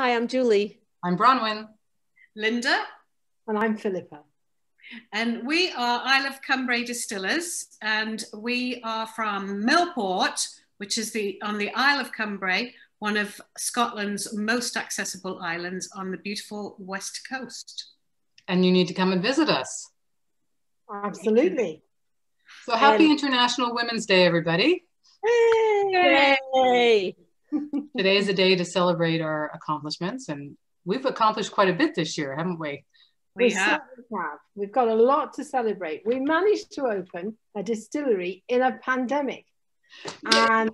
Hi, I'm Julie. I'm Bronwyn. Linda. And I'm Philippa. And we are Isle of Cumbrae distillers, and we are from Millport, which is the on the Isle of Cumbrae, one of Scotland's most accessible islands on the beautiful west coast. And you need to come and visit us. Absolutely. So happy and International Women's Day, everybody. Yay! Yay. Today is a day to celebrate our accomplishments, and we've accomplished quite a bit this year, haven't we? We, we have. have. We've got a lot to celebrate. We managed to open a distillery in a pandemic, and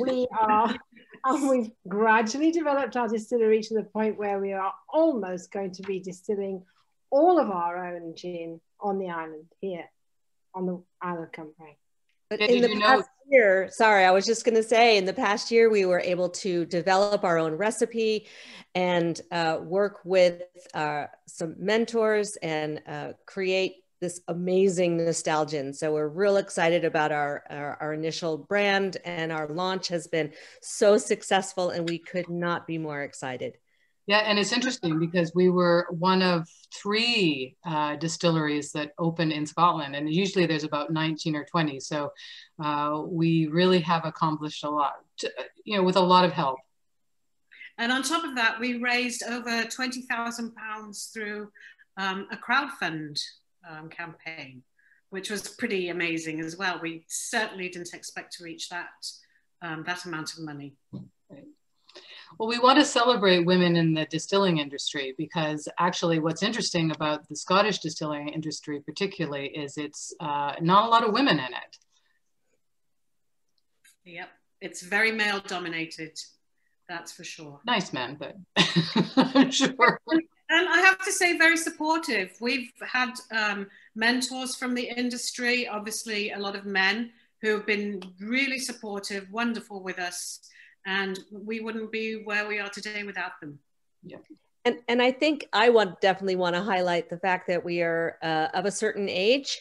we are, and we've gradually developed our distillery to the point where we are almost going to be distilling all of our own gin on the island here, on the Isle of Cumbrae. But in the past know? Year, sorry, I was just going to say, in the past year, we were able to develop our own recipe and uh, work with uh, some mentors and uh, create this amazing Nostalgin. So we're real excited about our, our, our initial brand and our launch has been so successful and we could not be more excited. Yeah, and it's interesting because we were one of three uh, distilleries that open in Scotland, and usually there's about 19 or 20. So uh, we really have accomplished a lot, to, you know, with a lot of help. And on top of that, we raised over 20,000 pounds through um, a crowdfund um, campaign, which was pretty amazing as well. We certainly didn't expect to reach that um, that amount of money. Well, we want to celebrate women in the distilling industry because actually, what's interesting about the Scottish distilling industry, particularly, is it's uh, not a lot of women in it. Yep, it's very male dominated, that's for sure. Nice men, but I'm sure. And I have to say, very supportive. We've had um, mentors from the industry, obviously, a lot of men who have been really supportive, wonderful with us and we wouldn't be where we are today without them. Yeah. And, and I think I want definitely want to highlight the fact that we are uh, of a certain age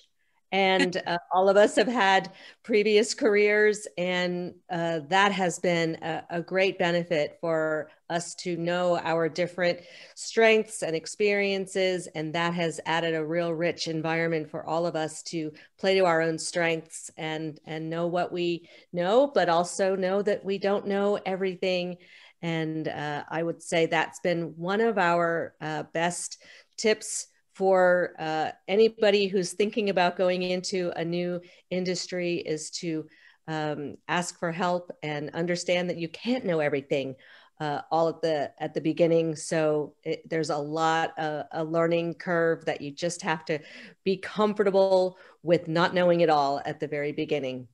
and uh, all of us have had previous careers and uh, that has been a, a, great benefit for us to know our different strengths and experiences and that has added a real rich environment for all of us to play to our own strengths and and know what we know but also know that we don't know everything. And uh, i would say that's been one of our uh, best tips for uh, anybody who's thinking about going into a new industry is to um, ask for help and understand that you can't know everything uh, all at the at the beginning. So it, there's a lot of a learning curve that you just have to be comfortable with not knowing it all at the very beginning.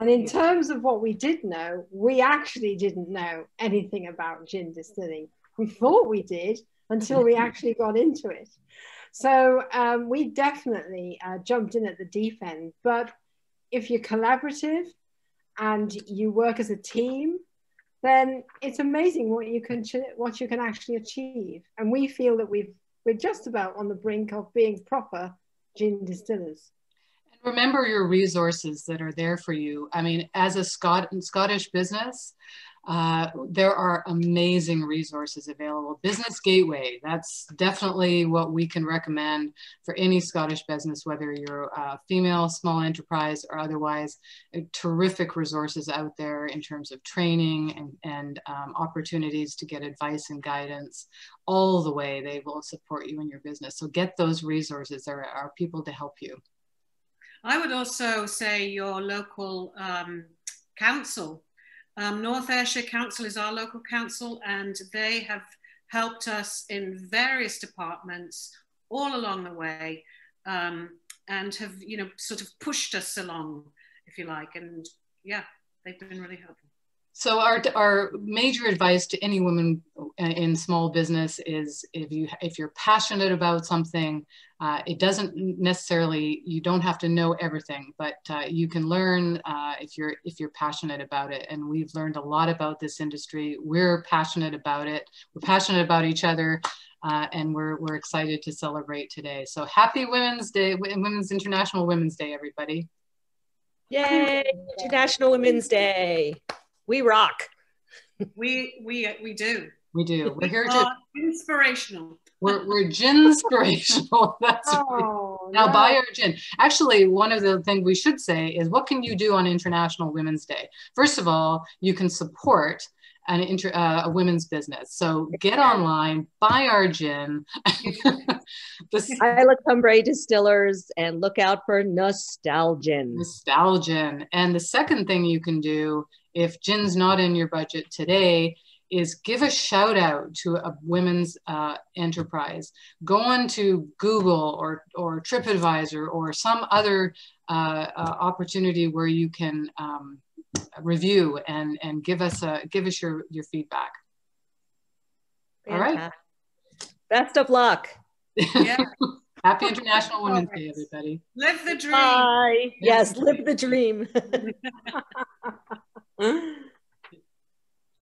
And in terms of what we did know we actually didn't know anything about gin distilling we thought we did until we actually got into it so um, we definitely uh, jumped in at the deep end. But if you're collaborative and you work as a team, then it's amazing what you can what you can actually achieve. And we feel that we've we're just about on the brink of being proper gin distillers. And remember your resources that are there for you. I mean, as a Scot- Scottish business, uh, there are amazing resources available. Business Gateway, that's definitely what we can recommend for any Scottish business, whether you're a female, small enterprise, or otherwise. Uh, terrific resources out there in terms of training and, and um, opportunities to get advice and guidance all the way. They will support you in your business. So get those resources. There are people to help you. I would also say your local um, council um, North Ayrshire Council is our local council, and they have helped us in various departments all along the way, um, and have you know sort of pushed us along, if you like. And yeah, they've been really helpful. So our, our major advice to any woman in small business is if you if you're passionate about something, uh, it doesn't necessarily you don't have to know everything, but uh, you can learn uh, if you're if you're passionate about it. And we've learned a lot about this industry. We're passionate about it. We're passionate about each other. Uh, and we're, we're excited to celebrate today. So happy Women's Day, Women's International Women's Day, everybody. Yay, International Women's Day we rock. we we we do. We do. We're here to are inspirational. we're we're gin inspirational. That's right. Oh, Now no. buy our gin. Actually, one of the things we should say is what can you do on International Women's Day? First of all, you can support an inter, uh, a women's business. So get online, buy our gin. this Isla Cumbre Distillers and look out for Nostalgin. nostalgia. And the second thing you can do if gin's not in your budget today is give a shout out to a women's uh, enterprise. Go on to Google or, or TripAdvisor or some other uh, uh, opportunity where you can um, review and, and give us a, give us your, your feedback. All right. Best of luck. Yeah. Happy International Women's Day, everybody. Live the dream. Bye. Yes, live the dream.